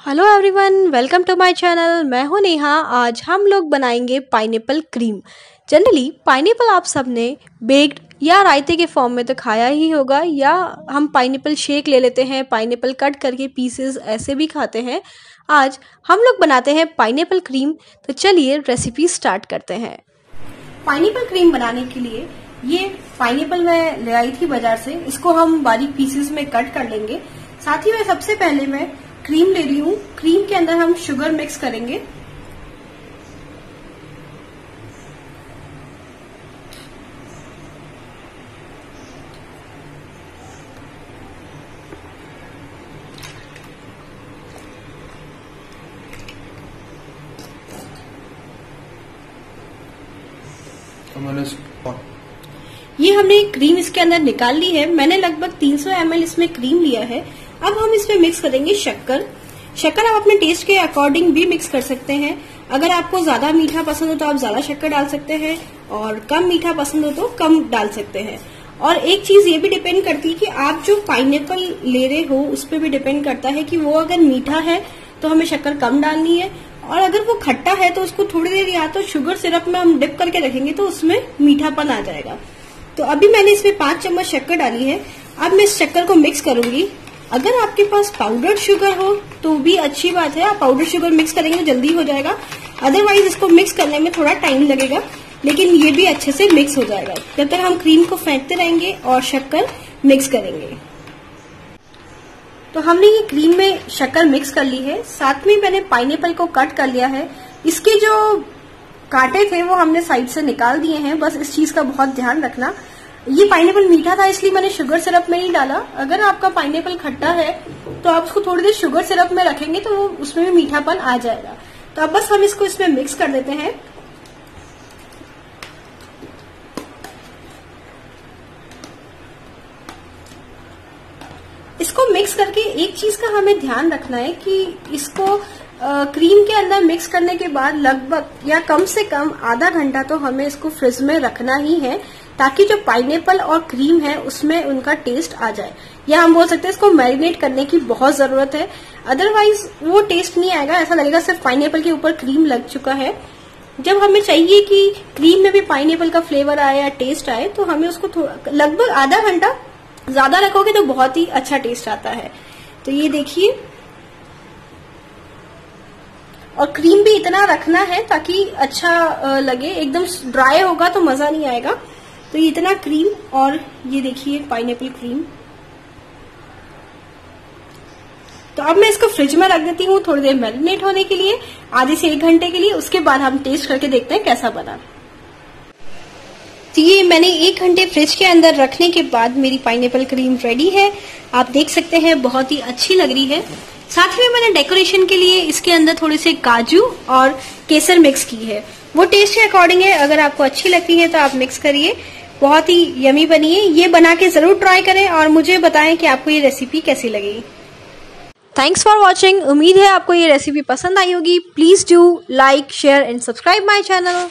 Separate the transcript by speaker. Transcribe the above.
Speaker 1: Hello everyone welcome to my channel मैं हूँ नेहा। आज हम लोग बनाएँगे पाइनएप्पल क्रीम जनरली पाइनएप्पल आप सबने बेक्ड या रायते के फॉर्म में तो खाया ही होगा, या हम पाइनएप्पल शेक ले लेते हैं पाइनएप्पल कट करके पीसेस ऐसे भी खाते हैं। आज हम लोग बनाते हैं पाइनएप्पल क्रीम तो चलिए रेसिपी स्टार्ट करते हैं। पाइनएप्पल क्रीम बनाने के लिए ये पाइनएप्पल मैं ले आई थी बाज़ार से, इसको हम बारीक पीसेस में कट कर लेंगे। साथ ही मैं सबसे पहले मैं क्रीम ले रही हूँ। क्रीम के अंदर हम शुगर मिक्स करेंगे। ये हमने क्रीम इसके अंदर निकाल ली है। मैंने लगभग 300 सौ इसमें क्रीम लिया है। अब हम इसमें मिक्स करेंगे शक्कर। शक्कर आप अपने टेस्ट के अकॉर्डिंग भी मिक्स कर सकते हैं। अगर आपको ज़्यादा मीठा पसंद हो तो आप ज़्यादा शक्कर डाल सकते हैं और कम मीठा पसंद हो तो कम डाल सकते हैं। और एक चीज़ ये भी डिपेंड करती है कि आप जो पाइनएप्पल ले रहे हो, उस पर भी डिपेंड करता है कि वो अगर मीठा है तो हमें शक्कर कम डालनी है। और अगर वो खट्टा है तो उसको थोड़ी देर या तो शुगर सिरप में हम डिप करके रखेंगे तो उसमें मीठापन आ जाएगा। तो अभी मैंने इसमें पाँच चम्मच शक्कर डाली है। अब मैं इस शक्कर को मिक्स करूँगी। अगर आपके पास पाउडर्ड शुगर हो तो भी अच्छी बात है। आप पाउडर शुगर मिक्स करेंगे तो जल्दी हो जाएगा। अदरवाइज़ इसको मिक्स करने में थोड़ा टाइम लगेगा, लेकिन ये भी अच्छे से मिक्स हो जाएगा। जब तक हम क्रीम को फेंकते रहेंगे और शक्कर मिक्स करेंगे। तो हमने ये क्रीम में शक्कर मिक्स कर ली है। साथ में मैंने पाइनएप्पल को कट कर लिया है। इसके जो कांटे थे, वो हमने साइड से निकाल दिए हैं। बस इस चीज़ का बहुत ध्यान रखना। ये पाइनएपल मीठा था इसलिए मैंने शुगर सिरप में नहीं डाला। अगर आपका पाइनएपल खट्टा है तो आप उसको थोड़ी देर शुगर सिरप में रखेंगे तो उसमें भी मीठापन आ जाएगा। तो अब बस हम इसको इसमें मिक्स कर देते हैं। इसको मिक्स करके एक चीज़ का हमें ध्यान रखना है कि इसको आ, क्रीम के अंदर मिक्स करने के बाद लगभग या कम से कम आधा घंटा तो हमें इसको फ्रिज में रखना ही है। ताकि जो पाइनएप्पल और क्रीम है, उसमें उनका टेस्ट आ जाए। या हम बोल सकते हैं इसको मैरिनेट करने की बहुत ज़रूरत है। अदरवाइज़ वो टेस्ट नहीं आएगा। ऐसा लगेगा सिर्फ़ पाइनएप्पल के ऊपर क्रीम लग चुका है। जब हमें चाहिए कि क्रीम में भी पाइनएप्पल का फ्लेवर आए या टेस्ट आए तो हमें उसको लगभग आधा घंटा ज़्यादा रखोगे तो बहुत ही अच्छा टेस्ट आता है। तो ये देखिए। और क्रीम भी इतना रखना है ताकि अच्छा लगे। एकदम ड्राई होगा तो मज़ा नहीं आएगा। तो ये इतना क्रीम और ये देखिए पाइनएप्पल क्रीम तो अब मैं इसको फ्रिज में रख देती हूँ थोड़ी देर मैरिनेट होने के लिए, आधे से एक घंटे के लिए, उसके बाद हम टेस्ट करके देखते हैं कैसा बना। तो ये मैंने एक घंटे फ्रिज के अंदर रखने के बाद मेरी पाइनएप्पल क्रीम रेडी है। आप देख सकते हैं, बहुत ही अच्छी लग रही है। साथ में मैंने डेकोरेशन के लिए इसके अंदर थोड़े से काजू और केसर मिक्स की है। वो टेस्ट के अकॉर्डिंग है। अगर आपको अच्छी लगती है तो आप मिक्स करिए। बहुत ही यमी बनी है। ये बना के ज़रूर ट्राई करें और मुझे बताएँ कि आपको ये रेसिपी कैसी लगी। थैंक्स फॉर वॉचिंग उम्मीद है आपको ये रेसिपी पसंद आई होगी। Please do like share and subscribe my channel